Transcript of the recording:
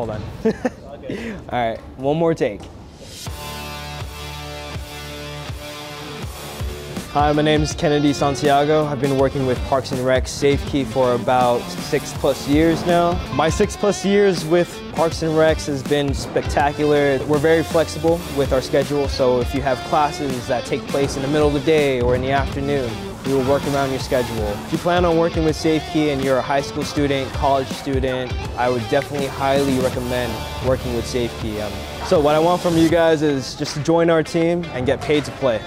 hold on. All right, one more take. Hi, my name is Kennedy Santiago. I've been working with Parks and Rec SafeKey for about six plus years now. My six plus years with Parks and Recs has been spectacular. We're very flexible with our schedule, so if you have classes that take place in the middle of the day or in the afternoon, we will work around your schedule. If you plan on working with SafeKey and you're a high school student, college student, I would definitely highly recommend working with SafeKey. Um, so what I want from you guys is just to join our team and get paid to play.